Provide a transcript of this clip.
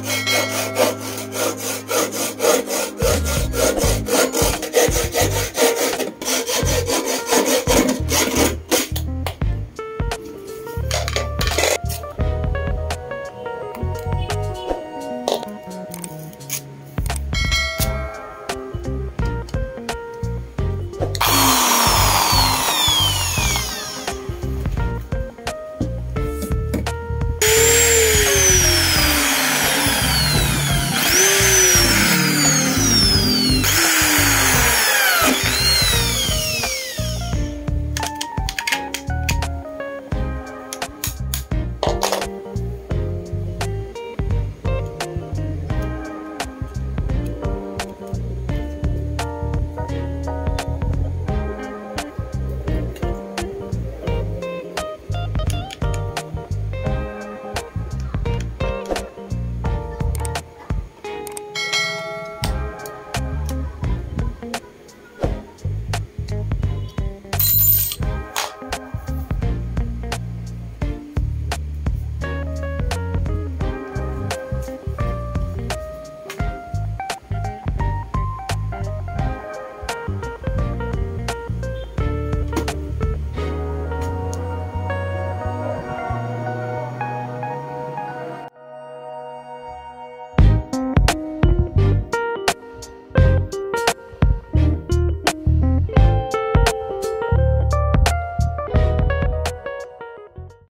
Yeah.